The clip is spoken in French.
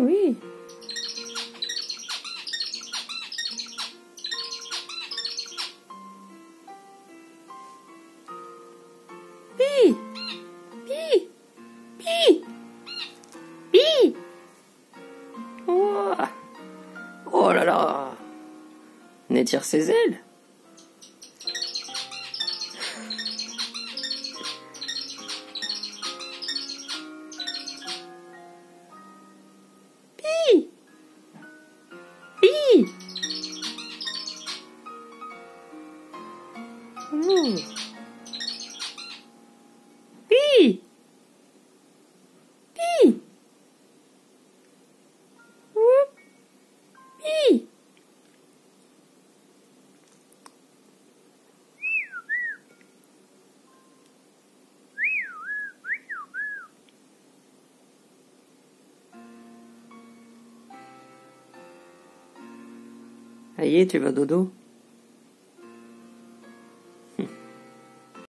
oui. Oh, oh là là. Ses ailes Pi Mmh. Pi Aí, Trivadodô?